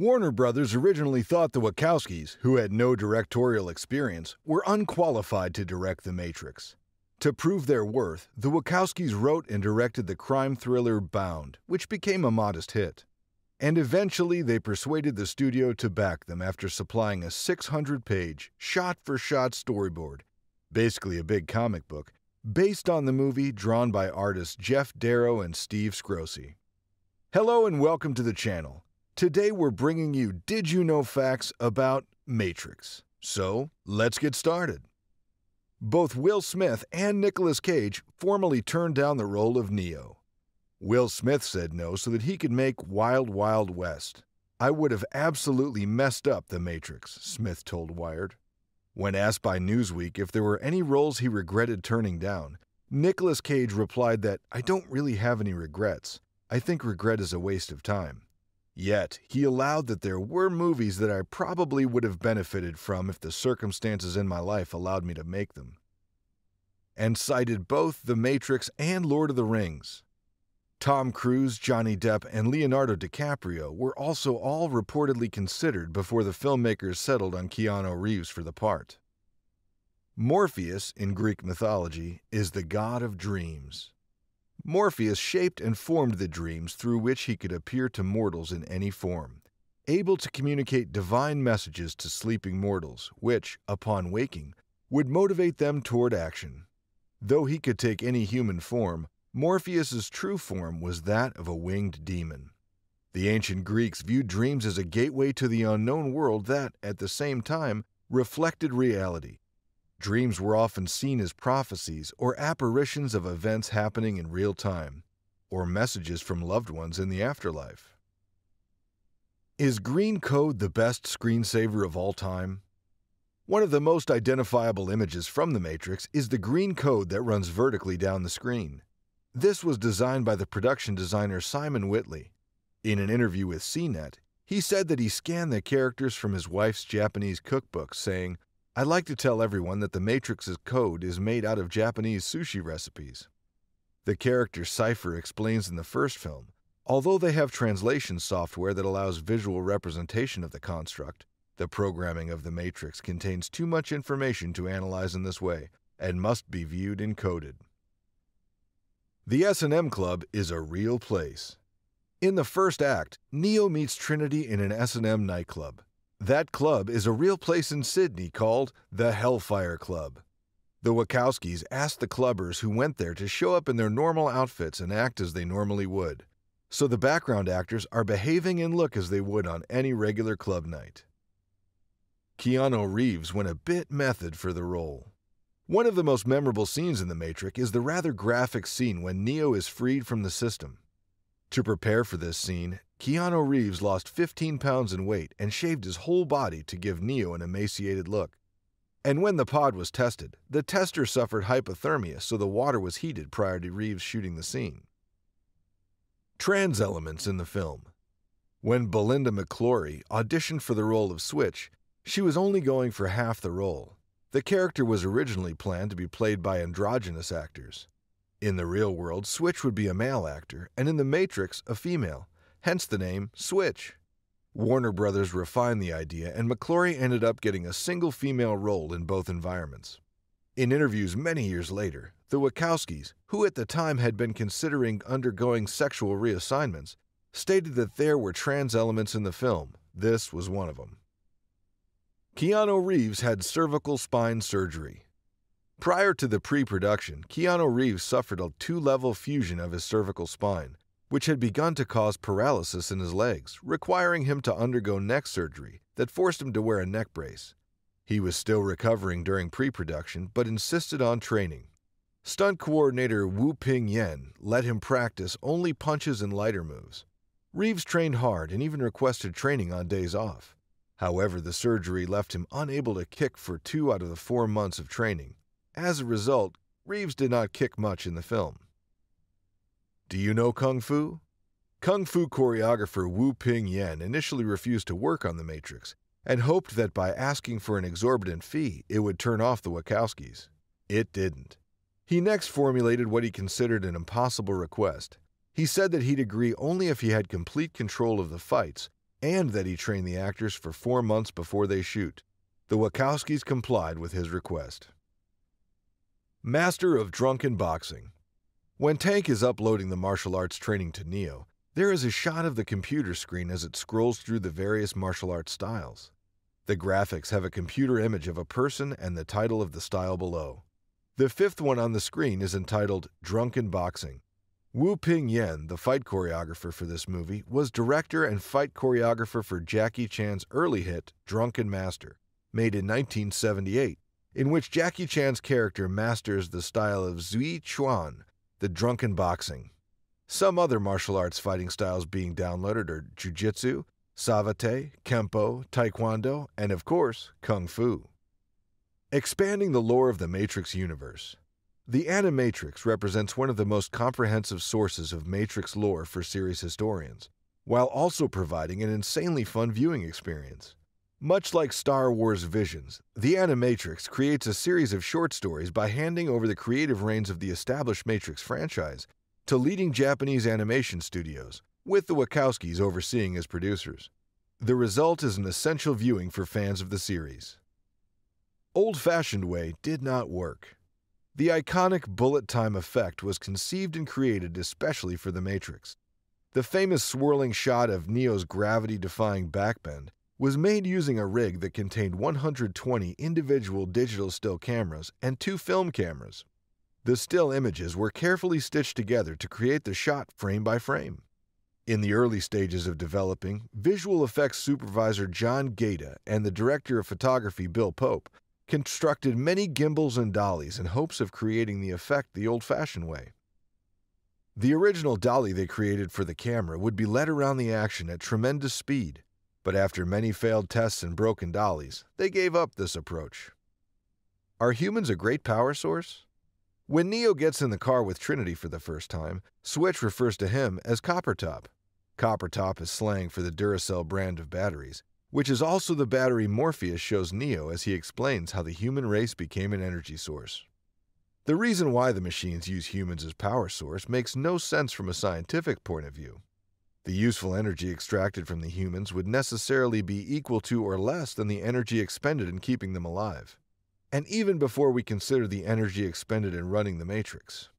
Warner Brothers originally thought the Wachowskis, who had no directorial experience, were unqualified to direct The Matrix. To prove their worth, the Wachowskis wrote and directed the crime thriller Bound, which became a modest hit. And eventually they persuaded the studio to back them after supplying a 600 page, shot for shot storyboard, basically a big comic book, based on the movie drawn by artists Geof Darrow and Steve Skroce. Hello and welcome to the channel. Today we're bringing you Did You Know facts about Matrix. So, let's get started. Both Will Smith and Nicolas Cage formally turned down the role of Neo. Will Smith said no so that he could make Wild Wild West. I would have absolutely messed up The Matrix, Smith told Wired. When asked by Newsweek if there were any roles he regretted turning down, Nicolas Cage replied that I don't really have any regrets. I think regret is a waste of time. Yet, he allowed that there were movies that I probably would have benefited from if the circumstances in my life allowed me to make them. And cited both The Matrix and Lord of the Rings. Tom Cruise, Johnny Depp, and Leonardo DiCaprio were also all reportedly considered before the filmmakers settled on Keanu Reeves for the part. Morpheus, in Greek mythology, is the god of dreams. Morpheus shaped and formed the dreams through which he could appear to mortals in any form, able to communicate divine messages to sleeping mortals, which, upon waking, would motivate them toward action. Though he could take any human form, Morpheus's true form was that of a winged demon. The ancient Greeks viewed dreams as a gateway to the unknown world that, at the same time, reflected reality. Dreams were often seen as prophecies or apparitions of events happening in real time, or messages from loved ones in the afterlife. Is green code the best screensaver of all time? One of the most identifiable images from the Matrix is the green code that runs vertically down the screen. This was designed by the production designer Simon Whiteley. In an interview with CNET, he said that he scanned the characters from his wife's Japanese cookbook, saying, I like to tell everyone that the Matrix's code is made out of Japanese sushi recipes. The character Cypher explains in the first film, although they have translation software that allows visual representation of the construct, the programming of the Matrix contains too much information to analyze in this way and must be viewed encoded. The S&M Club is a real place. In the first act, Neo meets Trinity in an S&M nightclub. That club is a real place in Sydney called the Hellfire Club. The Wachowskis asked the clubbers who went there to show up in their normal outfits and act as they normally would. So the background actors are behaving and look as they would on any regular club night. Keanu Reeves went a bit method for the role. One of the most memorable scenes in The Matrix is the rather graphic scene when Neo is freed from the system. To prepare for this scene, Keanu Reeves lost 15 pounds in weight and shaved his whole body to give Neo an emaciated look. And when the pod was tested, the tester suffered hypothermia, so the water was heated prior to Reeves shooting the scene. Trans elements in the film. When Belinda McClory auditioned for the role of Switch, she was only going for half the role. The character was originally planned to be played by androgynous actors. In the real world, Switch would be a male actor, and in The Matrix, a female, hence the name Switch. Warner Brothers refined the idea, and McClory ended up getting a single female role in both environments. In interviews many years later, the Wachowskis, who at the time had been considering undergoing sexual reassignments, stated that there were trans elements in the film. This was one of them. Keanu Reeves had cervical spine surgery. Prior to the pre production, Keanu Reeves suffered a two level fusion of his cervical spine, which had begun to cause paralysis in his legs, requiring him to undergo neck surgery that forced him to wear a neck brace. He was still recovering during pre production, but insisted on training. Stunt coordinator Wu Ping Yen let him practice only punches and lighter moves. Reeves trained hard and even requested training on days off. However, the surgery left him unable to kick for two out of the four months of training. As a result, Reeves did not kick much in the film. Do you know Kung Fu? Kung Fu choreographer Wu Ping Yen initially refused to work on The Matrix and hoped that by asking for an exorbitant fee, it would turn off the Wachowskis. It didn't. He next formulated what he considered an impossible request. He said that he'd agree only if he had complete control of the fights and that he train the actors for four months before they shoot. The Wachowskis complied with his request. Master of Drunken Boxing When Tank is uploading the martial arts training to Neo, there is a shot of the computer screen as it scrolls through the various martial arts styles. The graphics have a computer image of a person and the title of the style below. The fifth one on the screen is entitled Drunken Boxing. Wu Ping Yen, the fight choreographer for this movie, was director and fight choreographer for Jackie Chan's early hit Drunken Master, made in 1978 in which Jackie Chan's character masters the style of Zui Chuan, the drunken boxing. Some other martial arts fighting styles being downloaded are Jiu-Jitsu, Savate, Kempo, Taekwondo, and of course, Kung Fu. Expanding the lore of the Matrix universe. The Animatrix represents one of the most comprehensive sources of Matrix lore for series historians, while also providing an insanely fun viewing experience. Much like Star Wars Visions, The Animatrix creates a series of short stories by handing over the creative reins of the established Matrix franchise to leading Japanese animation studios, with the Wachowskis overseeing as producers. The result is an essential viewing for fans of the series. Old fashioned way did not work. The iconic bullet time effect was conceived and created especially for The Matrix. The famous swirling shot of Neo's gravity defying backbend was made using a rig that contained 120 individual digital still cameras and two film cameras. The still images were carefully stitched together to create the shot frame by frame. In the early stages of developing, visual effects supervisor John Gaeta and the director of photography Bill Pope constructed many gimbals and dollies in hopes of creating the effect the old fashioned way. The original dolly they created for the camera would be led around the action at tremendous speed, but after many failed tests and broken dollies, they gave up this approach. Are humans a great power source? When Neo gets in the car with Trinity for the first time, Switch refers to him as Coppertop. Coppertop is slang for the Duracell brand of batteries, which is also the battery Morpheus shows Neo as he explains how the human race became an energy source. The reason why the machines use humans as power source makes no sense from a scientific point of view. The useful energy extracted from the humans would necessarily be equal to or less than the energy expended in keeping them alive. And even before we consider the energy expended in running the Matrix.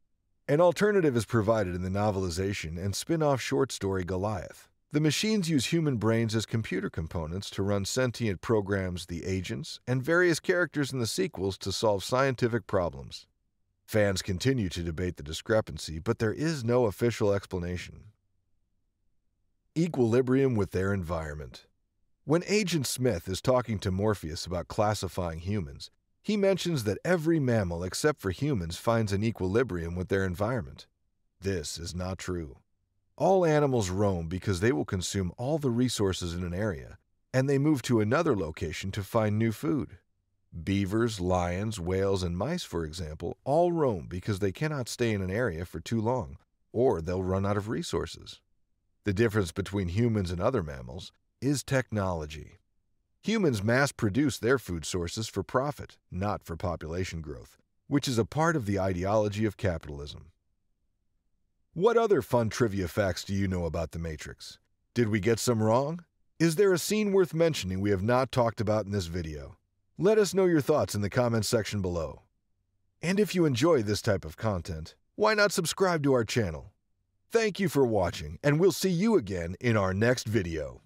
An alternative is provided in the novelization and spin off short story Goliath. The machines use human brains as computer components to run sentient programs, the agents, and various characters in the sequels to solve scientific problems. Fans continue to debate the discrepancy, but there is no official explanation equilibrium with their environment. When Agent Smith is talking to Morpheus about classifying humans, he mentions that every mammal except for humans finds an equilibrium with their environment. This is not true. All animals roam because they will consume all the resources in an area, and they move to another location to find new food. Beavers, lions, whales, and mice, for example, all roam because they cannot stay in an area for too long, or they'll run out of resources. The difference between humans and other mammals is technology. Humans mass produce their food sources for profit, not for population growth, which is a part of the ideology of capitalism. What other fun trivia facts do you know about The Matrix? Did we get some wrong? Is there a scene worth mentioning we have not talked about in this video? Let us know your thoughts in the comments section below. And if you enjoy this type of content, why not subscribe to our channel? Thank you for watching, and we'll see you again in our next video.